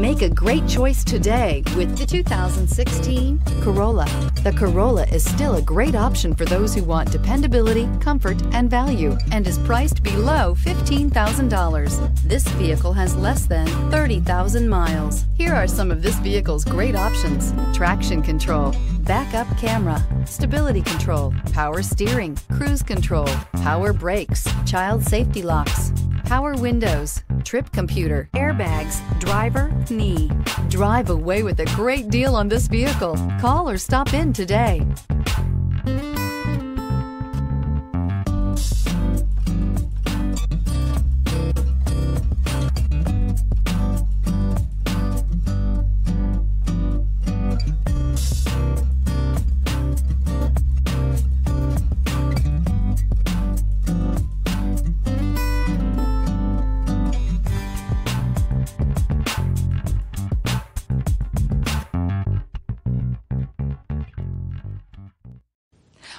Make a great choice today with the 2016 Corolla. The Corolla is still a great option for those who want dependability, comfort, and value, and is priced below $15,000. This vehicle has less than 30,000 miles. Here are some of this vehicle's great options traction control, backup camera, stability control, power steering, cruise control, power brakes, child safety locks power windows, trip computer, airbags, driver, knee. Drive away with a great deal on this vehicle. Call or stop in today.